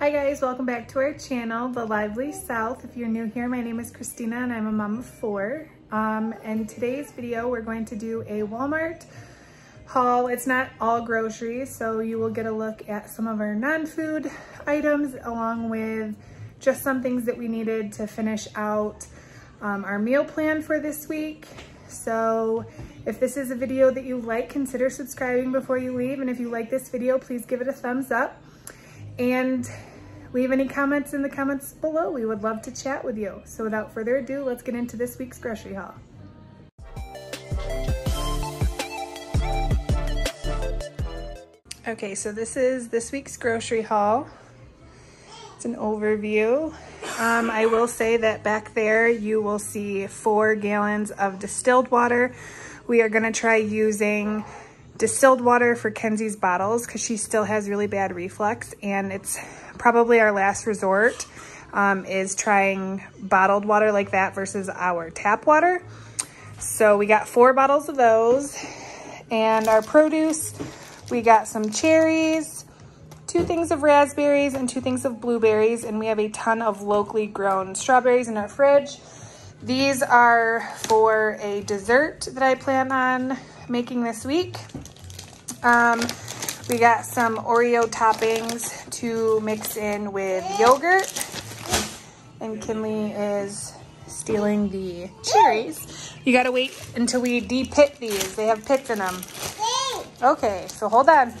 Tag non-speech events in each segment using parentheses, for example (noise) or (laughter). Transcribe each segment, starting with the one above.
Hi guys, welcome back to our channel, The Lively South. If you're new here, my name is Christina and I'm a mom of four. Um, in today's video, we're going to do a Walmart haul. It's not all groceries, so you will get a look at some of our non-food items along with just some things that we needed to finish out um, our meal plan for this week. So if this is a video that you like, consider subscribing before you leave. And if you like this video, please give it a thumbs up and leave any comments in the comments below. We would love to chat with you. So without further ado, let's get into this week's grocery haul. Okay, so this is this week's grocery haul. It's an overview. Um, I will say that back there you will see four gallons of distilled water. We are gonna try using distilled water for Kenzie's bottles because she still has really bad reflux and it's probably our last resort um, is trying bottled water like that versus our tap water. So we got four bottles of those and our produce, we got some cherries, two things of raspberries and two things of blueberries, and we have a ton of locally grown strawberries in our fridge. These are for a dessert that I plan on making this week. Um, we got some Oreo toppings to mix in with yogurt. And Kinley is stealing the cherries. You gotta wait until we de-pit these. They have pits in them. Okay, so hold on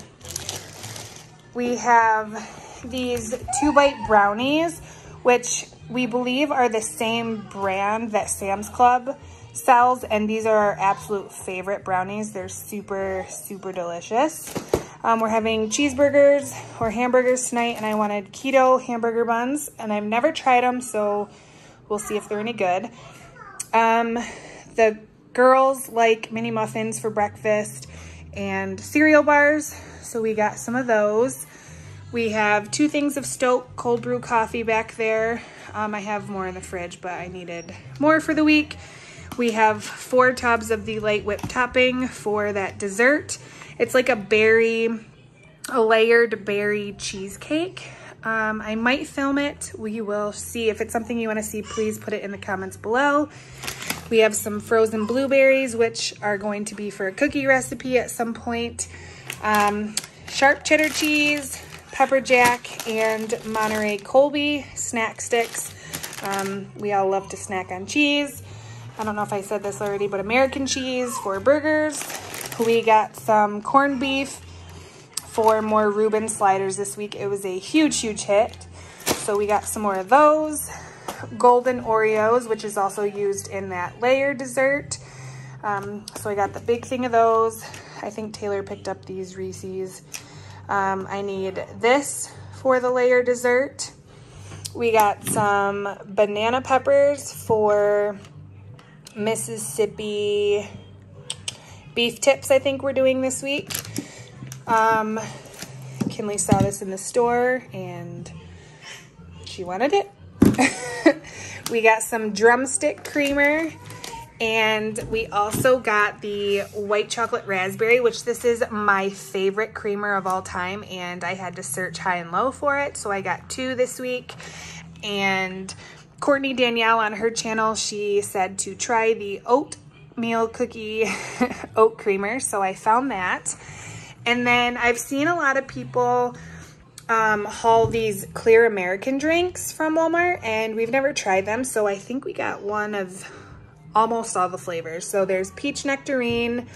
we have these two bite brownies, which we believe are the same brand that Sam's Club sells. And these are our absolute favorite brownies. They're super, super delicious. Um, we're having cheeseburgers or hamburgers tonight and I wanted keto hamburger buns and I've never tried them. So we'll see if they're any good. Um, the girls like mini muffins for breakfast and cereal bars. So we got some of those. We have two things of SToK cold brew coffee back there. Um, I have more in the fridge, but I needed more for the week. We have four tubs of the light whip topping for that dessert. It's like a berry, a layered berry cheesecake. Um, I might film it. We will see. If it's something you want to see, please put it in the comments below. We have some frozen blueberries, which are going to be for a cookie recipe at some point. Um, sharp cheddar cheese, pepper jack, and Monterey Colby snack sticks. Um, we all love to snack on cheese. I don't know if I said this already, but American cheese for burgers. We got some corned beef for more Reuben sliders this week. It was a huge, huge hit. So we got some more of those. Golden Oreos, which is also used in that layer dessert. Um, so I got the big thing of those. I think Taylor picked up these Reese's. Um, I need this for the layer dessert. We got some banana peppers for Mississippi beef tips I think we're doing this week. Um, Kinley saw this in the store and she wanted it. (laughs) we got some drumstick creamer and we also got the white chocolate raspberry, which this is my favorite creamer of all time. And I had to search high and low for it. So I got two this week. And Courtney Danielle on her channel, she said to try the oatmeal cookie (laughs) oat creamer. So I found that. And then I've seen a lot of people um, haul these clear American drinks from Walmart and we've never tried them. So I think we got one of almost all the flavors. So there's peach nectarine,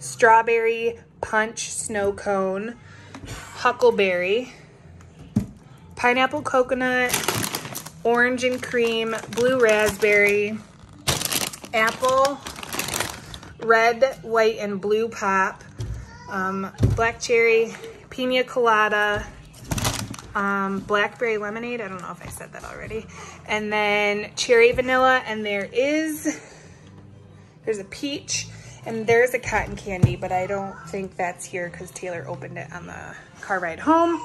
strawberry punch snow cone, huckleberry, pineapple coconut, orange and cream, blue raspberry, apple, red, white, and blue pop, um, black cherry, pina colada, um, blackberry lemonade. I don't know if I said that already. And then cherry vanilla. And there is, there's a peach and there's a cotton candy, but I don't think that's here because Taylor opened it on the car ride home.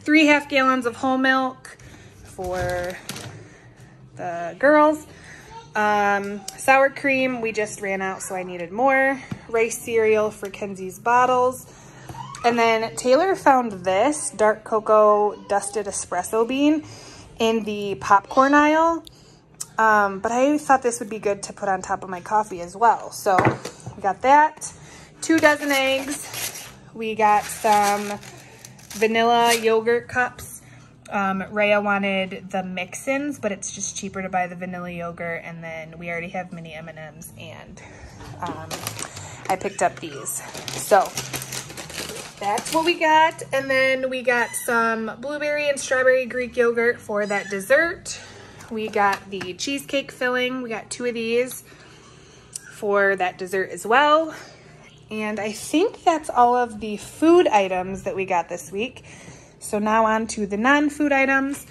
Three half gallons of whole milk for the girls. Um, sour cream, we just ran out, so I needed more. Rice cereal for Kenzie's bottles. And then Taylor found this dark cocoa dusted espresso bean in the popcorn aisle. Um, but I thought this would be good to put on top of my coffee as well. So we got that, two dozen eggs. We got some vanilla yogurt cups. Um, Rhea wanted the mix-ins, but it's just cheaper to buy the vanilla yogurt. And then we already have mini M&Ms and um, I picked up these. So that's what we got. And then we got some blueberry and strawberry Greek yogurt for that dessert. We got the cheesecake filling. We got two of these for that dessert as well. And I think that's all of the food items that we got this week. So now on to the non-food items.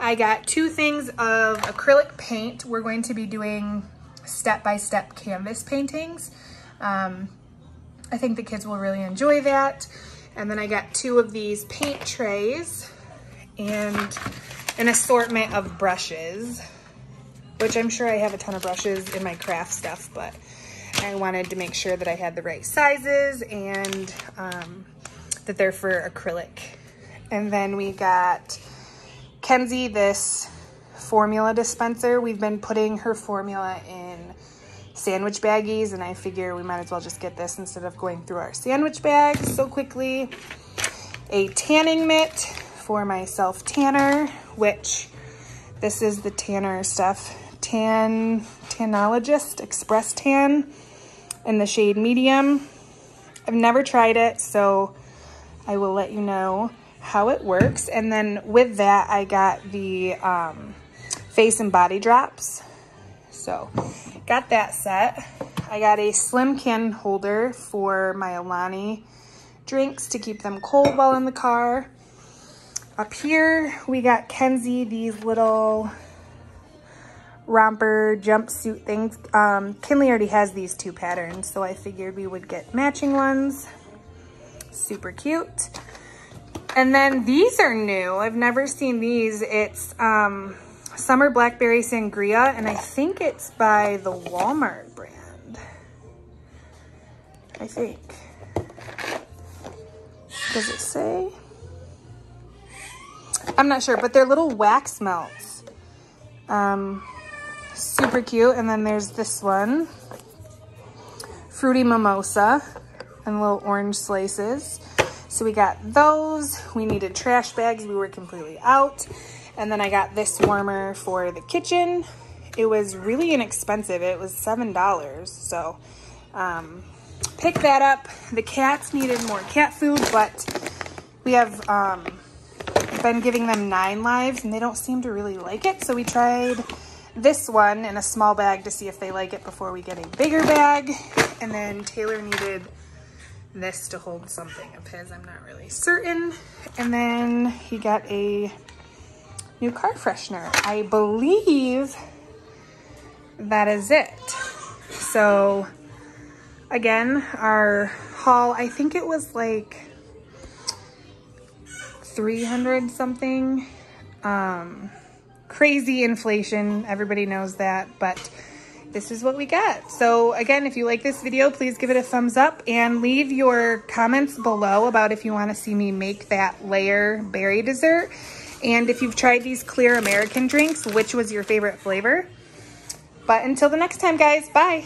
I got two things of acrylic paint. We're going to be doing step-by-step -step canvas paintings. Um, I think the kids will really enjoy that. And then I got two of these paint trays and an assortment of brushes, which I'm sure I have a ton of brushes in my craft stuff, but I wanted to make sure that I had the right sizes and um, that they're for acrylic. And then we got Kenzie this formula dispenser. We've been putting her formula in sandwich baggies and I figure we might as well just get this instead of going through our sandwich bags so quickly. A tanning mitt for my self tanner, which this is the tanner stuff. Tan, Tanologist Express Tan in the shade medium. I've never tried it, so I will let you know how it works. And then with that, I got the um, face and body drops. So got that set. I got a slim can holder for my Alani drinks to keep them cold while in the car. Up here, we got Kenzie these little romper jumpsuit things. Um, Kinley already has these two patterns, so I figured we would get matching ones. Super cute. And then these are new. I've never seen these. It's um, Summer Blackberry Sangria, and I think it's by the Walmart brand. I think. Does it say? I'm not sure, but they're little wax melts. Um, super cute. And then there's this one. Fruity Mimosa and little orange slices. So we got those. We needed trash bags. We were completely out. And then I got this warmer for the kitchen. It was really inexpensive. It was $7. So um, pick that up. The cats needed more cat food, but we have um, been giving them nine lives and they don't seem to really like it. So we tried this one in a small bag to see if they like it before we get a bigger bag. And then Taylor needed this to hold something of his. I'm not really certain. And then he got a new car freshener. I believe that is it. So again, our haul, I think it was like 300 something. Um, crazy inflation, everybody knows that, but this is what we got. So again, if you like this video, please give it a thumbs up and leave your comments below about if you wanna see me make that layer berry dessert. And if you've tried these clear American drinks, which was your favorite flavor? But until the next time, guys, bye.